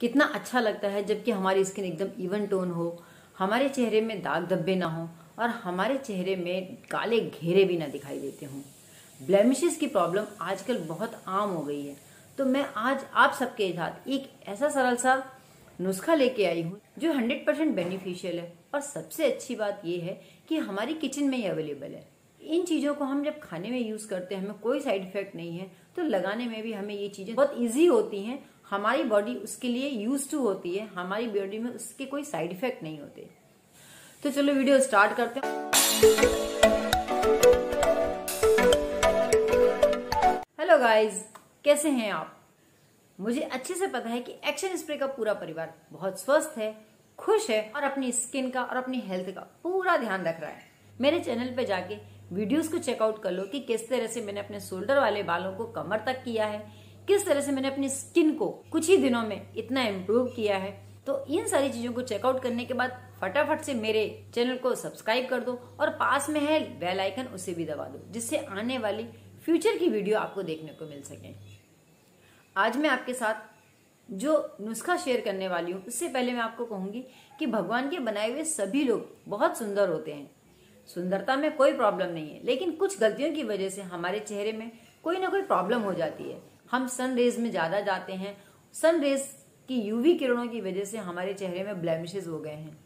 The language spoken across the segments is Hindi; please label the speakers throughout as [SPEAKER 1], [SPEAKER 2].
[SPEAKER 1] कितना अच्छा लगता है जबकि हमारी स्किन एकदम इवन टोन हो। हमारे चेहरे में दाग धब्बे ना हो और हमारे चेहरे में काले घेरे भी ना दिखाई देते हों। ब्लेमिशेस की प्रॉब्लम आजकल बहुत आम हो गई है। तो मैं आज आप सबके साथ एक ऐसा सरल सा नुस्खा लेके आई हूँ, जो 100% परसेंट बेनिफिशियल है। और सबसे अच्छी बात यह है कि हमारी किचन में ही अवेलेबल है। इन चीज़ों को हम जब खाने में यूज़ करते हैं, हमें कोई साइड इफ़ेक्ट नहीं है तो लगाने में भी हमें ये चीज़ें बहुत इजी होती हैं हमारी बॉडी उसके लिए यूज़ टू होती है, हमारी बॉडी में उसके कोई साइड इफ़ेक्ट नहीं होते। तो चलो वीडियो स्टार्ट करते हैं। हेलो गाइस कैसे हैं आप? मुझे अच्छे से पता है कि एक्शन स्प्रे का पूरा परिवार बहुत स्वस्थ है, खुश है और अपनी स्किन का और अपनी हेल्थ का पूरा ध्यान रख रहा है। मेरे चैनल पे जाके वीडियोस को चेकआउट कर लो कि किस तरह से मैंने अपने शोल्डर वाले बालों को कमर तक किया है किस तरह से मैंने अपनी स्किन को कुछ ही दिनों में इतना इम्प्रूव किया है? तो इन सारी चीज़ों को चेकआउट करने के बाद फटाफट से मेरे चैनल को सब्सक्राइब कर दो और पास में है बेल आइकन उसे भी दबा दो, जिससे आने वाली फ्यूचर की वीडियो आपको देखने को मिल सके। आज मैं आपके साथ जो नुस्खा शेयर करने वाली हूँ, उससे पहले मैं आपको कहूँगी कि भगवान के बनाए हुए सभी लोग बहुत सुंदर होते हैं। सुंदरता में कोई प्रॉब्लम नहीं है, लेकिन कुछ गलतियों की वजह से हमारे चेहरे में कोई ना कोई प्रॉब्लम हो जाती है। हम सन रेज में ज़्यादा जाते हैं। सन रेज की यूवी किरणों की वजह से हमारे चेहरे में ब्लैमिशेज हो गए हैं।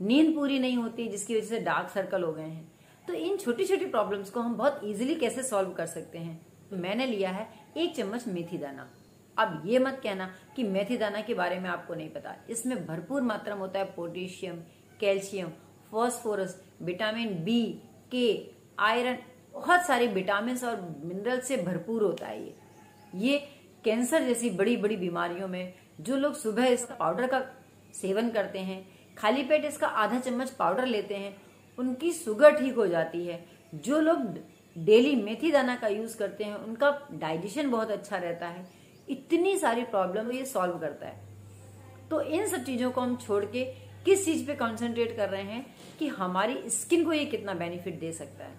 [SPEAKER 1] नींद पूरी नहीं होती, जिसकी वजह से डार्क सर्कल हो गए हैं। तो इन छोटी छोटी प्रॉब्लम्स को हम बहुत इजीली कैसे सॉल्व कर सकते हैं? तो मैंने लिया है एक चम्मच मेथी दाना। अब ये मत कहना कि मेथी दाना के बारे में आपको नहीं पता। इसमें भरपूर मात्रा में होता है potassium, calcium phosphorus vitamin B K iron बहुत सारे विटामिन और मिनरल से भरपूर होता है ये। ये कैंसर जैसी बड़ी बड़ी बीमारियों में जो लोग सुबह इसका पाउडर का सेवन करते हैं, खाली पेट इसका आधा चम्मच पाउडर लेते हैं, उनकी शुगर ठीक हो जाती है। जो लोग डेली मेथी दाना का यूज़ करते हैं, उनका डाइजेशन बहुत अच्छा रहता है। इतनी सारी प्रॉब्लम ये सॉल्व करता है। तो इन सब चीज़ों को हम छोड़ के किस चीज़ पे कंसंट्रेट कर रहे हैं कि हमारी स्किन को ये कितना बेनिफिट दे सकता है?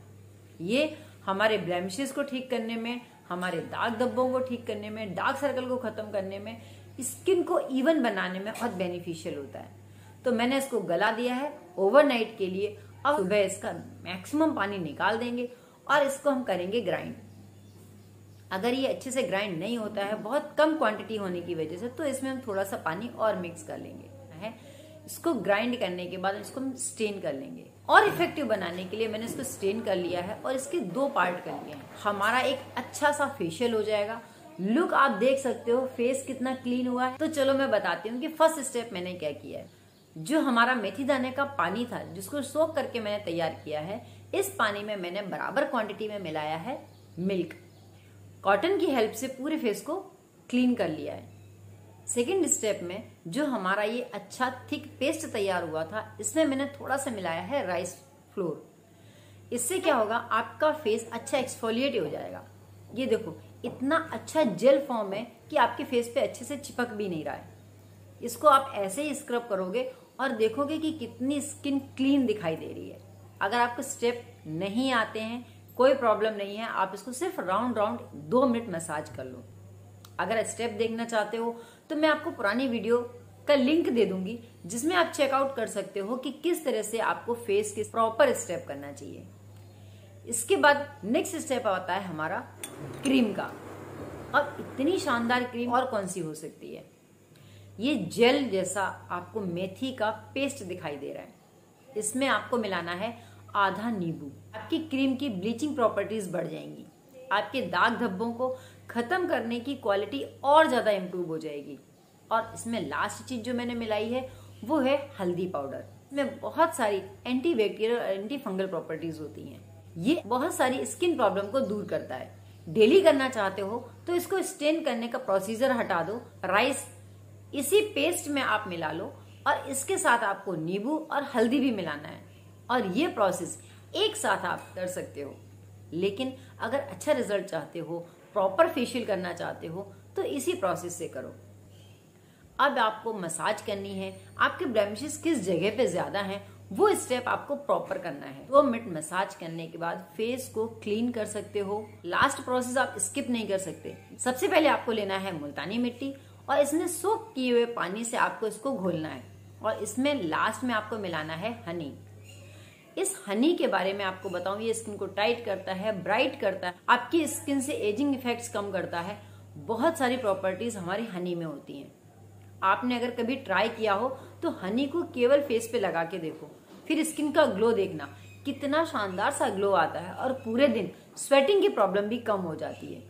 [SPEAKER 1] ये हमारे ब्लेमिशेस को ठीक करने में हमारे दाग धब्बों को ठीक करने में डार्क सर्कल को खत्म करने में स्किन को इवन बनाने में बहुत बेनिफिशियल होता है। तो मैंने इसको गला दिया है ओवरनाइट के लिए। अब सुबह इसका मैक्सिमम पानी निकाल देंगे और इसको हम करेंगे ग्राइंड अगर ये अच्छे से ग्राइंड नहीं होता है, बहुत कम क्वांटिटी होने की वजह से तो इसमें हम थोड़ा सा पानी और मिक्स कर लेंगे। है? इसको ग्राइंड करने के बाद इसको हम स्टेन कर लेंगे। और इफ़ेक्टिव बनाने के लिए मैंने इसको स्टेन कर लिया है और इसके दो पार्ट कर लिए हैं। हमारा एक अच्छा सा फेशियल हो जाएगा। लुक आप देख सकते हो फेस कितना क्लीन हुआ है। तो चलो मैं बताती हूँ कि फ़र्स्ट स्टेप मैंने क्या किया है। जो हमारा मेथी दाने का पानी था, जिसको सोख करके मैंने तैयार किया है, इस पानी में मैंने बराबर क्वांटिटी में मिलाया है मिल्क कॉटन की हेल्प से पूरे फेस को क्लीन कर लिया है। सेकेंड स्टेप में जो हमारा ये अच्छा थिक पेस्ट तैयार हुआ था, इसमें मैंने थोड़ा सा मिलाया है राइस फ्लोर इससे क्या होगा, आपका फेस अच्छा एक्सफोलिएट हो जाएगा। ये देखो, इतना अच्छा जेल फॉर्म है कि आपके फेस पे अच्छे से चिपक भी नहीं रहा है। इसको आप ऐसे ही स्क्रब करोगे और देखोगे कि कितनी स्किन क्लीन दिखाई दे रही है। अगर आपको स्टेप नहीं आते हैं, कोई प्रॉब्लम नहीं है, आप इसको सिर्फ़ राउंड राउंड दो मिनट मसाज कर लो। अगर स्टेप देखना चाहते हो तो मैं आपको पुरानी वीडियो का लिंक दे दूँगी, जिसमें आप चेकआउट कर सकते हो कि किस तरह से आपको फेस के प्रॉपर स्टेप करना चाहिए। इसके बाद नेक्स्ट स्टेप आता है हमारा क्रीम का। अब इतनी शानदार क्रीम और कौन सी हो सकती है? ये जेल जैसा आपको मेथी का पेस्ट दिखाई दे रहा है। इसमें आपको मिलाना है आधा नींबू। आपकी क्रीम की ब्लीचिंग प्रॉपर्टीज़ बढ़ जाएँगी। आपके दाग धब्बों को खत्म करने की क्वालिटी और ज़्यादा इम्प्रूव हो जाएगी। और इसमें लास्ट चीज़ जो मैंने मिलाई है, वो है हल्दी पाउडर इसमें बहुत सारी एंटी बैक्टीरियल और एंटी फंगल प्रॉपर्टीज़ होती हैं। ये बहुत सारी स्किन प्रॉब्लम को दूर करता है। डेली करना चाहते हो तो इसको स्टेन करने का प्रोसीजर हटा दो। राइस इसी पेस्ट में आप मिला लो और इसके साथ आपको नींबू और हल्दी भी मिलाना है। और ये प्रोसेस एक साथ आप कर सकते हो। लेकिन अगर अच्छा रिज़ल्ट चाहते हो प्रॉपर फेशियल करना चाहते हो तो इसी प्रोसेस से करो। अब आपको मसाज करनी है, आपके ब्लेमिशेस किस जगह पे ज़्यादा हैं, वो स्टेप आपको प्रॉपर करना है। दो मिनट मसाज करने के बाद फेस को क्लीन कर सकते हो। लास्ट प्रोसेस आप स्किप नहीं कर सकते। सबसे पहले आपको लेना है मुल्तानी मिट्टी और इसमें सोख किए हुए पानी से आपको इसको घोलना है। और इसमें लास्ट में आपको मिलाना है हनी इस हनी के बारे में आपको बताऊँ, ये स्किन को टाइट करता है ब्राइट करता है, आपकी स्किन से एजिंग इफेक्ट्स कम करता है। बहुत सारी प्रॉपर्टीज़ हमारी हनी में होती हैं। आपने अगर कभी ट्राई किया हो तो हनी को केवल फेस पे लगा के देखो। फिर स्किन का ग्लो देखना। कितना शानदार सा ग्लो आता है और पूरे दिन स्वेटिंग की प्रॉब्लम भी कम हो जाती है।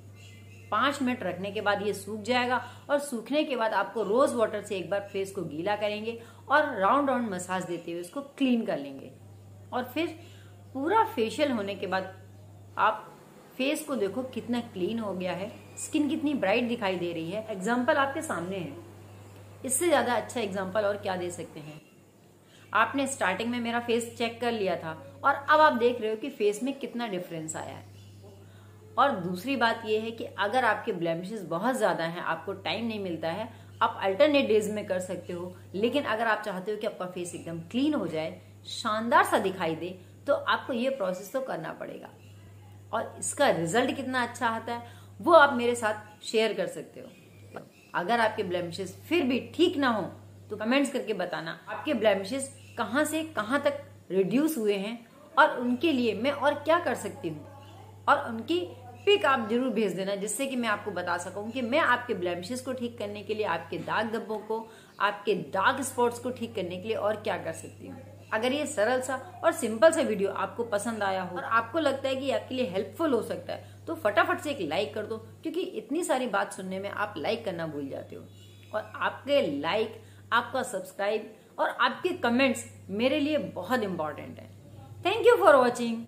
[SPEAKER 1] पाँच मिनट रखने के बाद ये सूख जाएगा और सूखने के बाद आपको रोज वाटर से एक बार फेस को गीला करेंगे और राउंड राउंड मसाज देते हुए उसको क्लीन कर लेंगे। और फिर पूरा फेशियल होने के बाद आप फेस को देखो कितना क्लीन हो गया है। स्किन कितनी ब्राइट दिखाई दे रही है। एग्ज़ाम्पल आपके सामने है। इससे ज़्यादा अच्छा एग्ज़ाम्पल और क्या दे सकते हैं? आपने स्टार्टिंग में मेरा फेस चेक कर लिया था और अब आप देख रहे हो कि फेस में कितना डिफरेंस आया है। और दूसरी बात यह है कि अगर आपके ब्लेमिशेस बहुत ज़्यादा हैं, आपको टाइम नहीं मिलता है, आप अल्टरनेट डेज़ में कर सकते हो। लेकिन अगर आप चाहते हो कि आपका फेस एकदम क्लीन हो जाए शानदार सा दिखाई दे तो आपको ये प्रोसेस तो करना पड़ेगा। और इसका रिज़ल्ट कितना अच्छा आता है, वो आप मेरे साथ शेयर कर सकते हो। अगर आपके ब्लेमिशेस फिर भी ठीक ना हो तो कमेंट्स करके बताना, आपके ब्लेमिशेस कहाँ से कहाँ तक रिड्यूस हुए हैं, और उनके लिए मैं और क्या कर सकती हूँ। और उनकी पिक आप ज़रूर भेज देना, जिससे कि मैं आपको बता सकूँ कि मैं आपके ब्लेमिशेस को ठीक करने के लिए, आपके दाग धब्बों को, आपके डार्क स्पॉट्स को ठीक करने के लिए और क्या कर सकती हूँ। अगर ये सरल सा और सिंपल सा वीडियो आपको पसंद आया हो और आपको लगता है कि आपके लिए हेल्पफुल हो सकता है तो फटाफट से एक लाइक कर दो, क्योंकि इतनी सारी बात सुनने में आप लाइक करना भूल जाते हो। और आपके लाइक आपका सब्सक्राइब और आपके कमेंट्स मेरे लिए बहुत इंपॉर्टेंट है। Thank you for watching